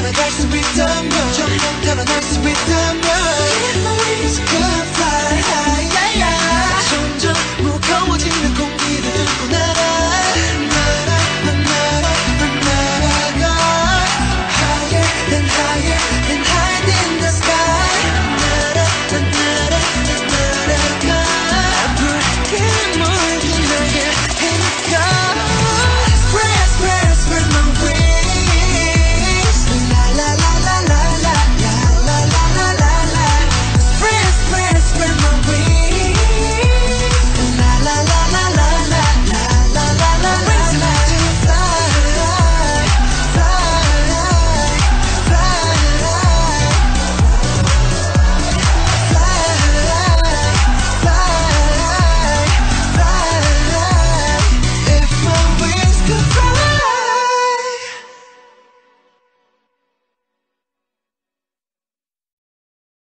변화될 수 있다면 점점 변화될 수 있다면